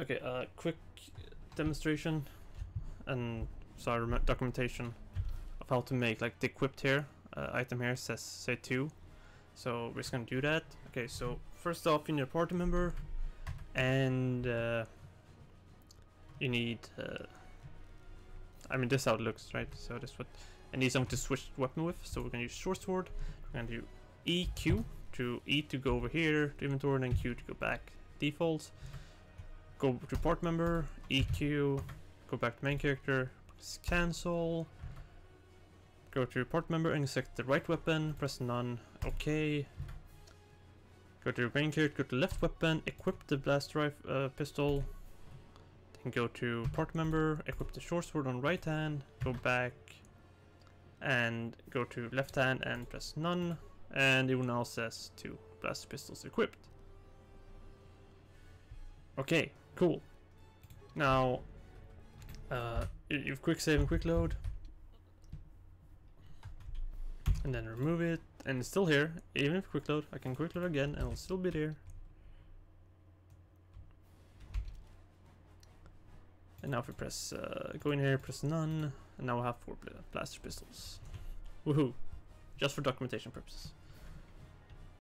Okay, uh, quick demonstration and sorry, documentation of how to make like the equipped here uh, item here says say two, so we're just gonna do that. Okay, so first off, you need a party member, and uh, you need. Uh, I mean, this is how it looks, right? So this what I need something to switch weapon with. So we're gonna use short sword. We're gonna do EQ to E to go over here to inventory, and then Q to go back default go to port member, EQ, go back to main character, press cancel, go to port member and select the right weapon, press none, OK. Go to main character, go to left weapon, equip the blast rifle uh, pistol, then go to port member, equip the short sword on right hand, go back and go to left hand and press none, and it will now says two blast pistols equipped. Okay, cool. Now, uh, you have quick save and quick load, and then remove it, and it's still here. Even if quick load, I can quick load again, and it'll still be there. And now if we press, uh, go in here, press none, and now we have four blaster pistols. Woohoo! Just for documentation purposes.